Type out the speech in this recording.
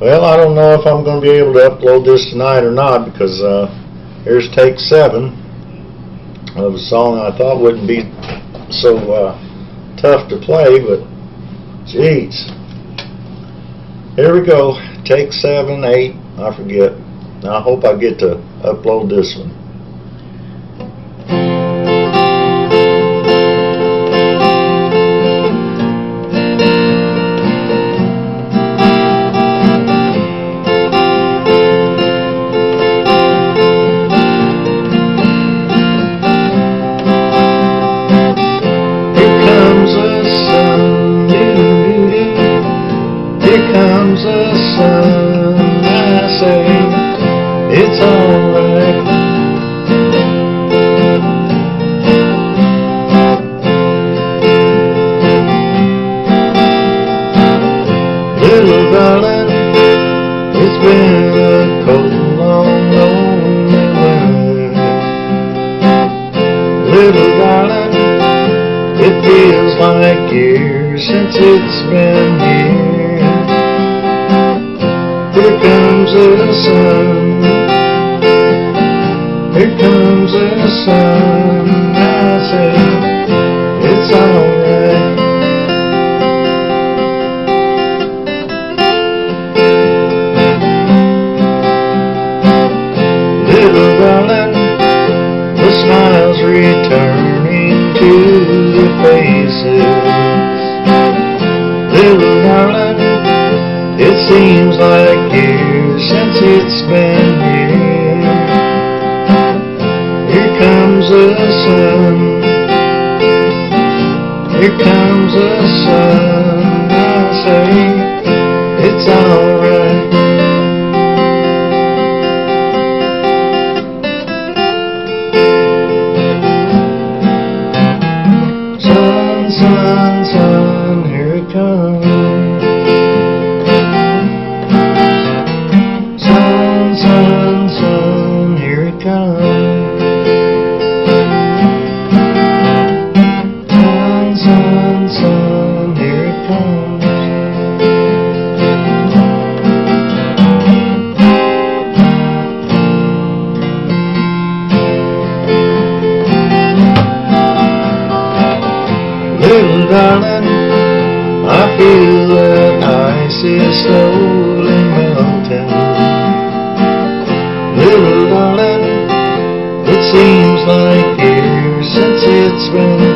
Well, I don't know if I'm gonna be able to upload this tonight or not, because, uh, here's take seven of a song I thought wouldn't be so, uh, tough to play, but jeez. Here we go, take seven, eight, I forget. I hope I get to upload this one. Comes the sun, I say, it's alright. Little darling, it's been a cold, long, lonely winter. Little darling, it feels like years since it's been here. Comes the sun. Here comes the sun. I say it's alright. Little darling, the smiles returning to seems like years since it's been here. Here comes the sun. Here comes the sun. I say it's alright. Sun, sun, sun, here it comes. darling, I feel that ice is slowly melting. Little darling, it seems like years since it's been